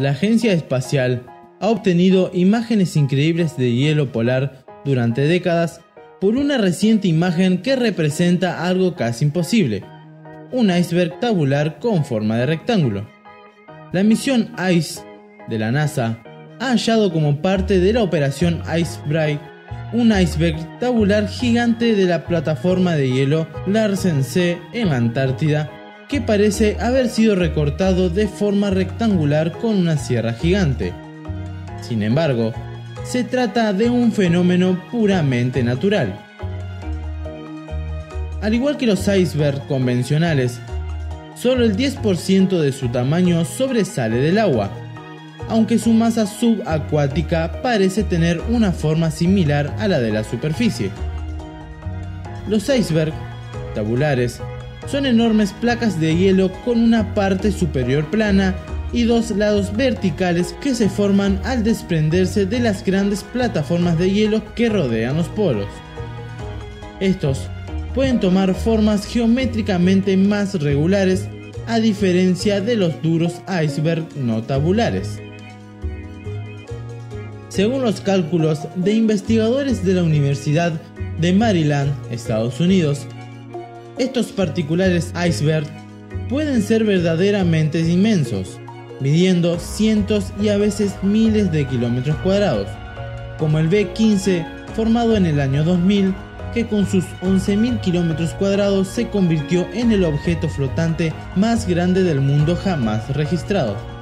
La agencia espacial ha obtenido imágenes increíbles de hielo polar durante décadas por una reciente imagen que representa algo casi imposible, un iceberg tabular con forma de rectángulo. La misión ICE de la NASA ha hallado como parte de la operación Icebright un iceberg tabular gigante de la plataforma de hielo Larsen C en la Antártida que parece haber sido recortado de forma rectangular con una sierra gigante. Sin embargo, se trata de un fenómeno puramente natural. Al igual que los icebergs convencionales, solo el 10% de su tamaño sobresale del agua, aunque su masa subacuática parece tener una forma similar a la de la superficie. Los icebergs tabulares son enormes placas de hielo con una parte superior plana y dos lados verticales que se forman al desprenderse de las grandes plataformas de hielo que rodean los polos. Estos pueden tomar formas geométricamente más regulares a diferencia de los duros icebergs no tabulares. Según los cálculos de investigadores de la Universidad de Maryland, Estados Unidos, estos particulares icebergs pueden ser verdaderamente inmensos, midiendo cientos y a veces miles de kilómetros cuadrados, como el B-15 formado en el año 2000 que con sus 11.000 kilómetros cuadrados se convirtió en el objeto flotante más grande del mundo jamás registrado.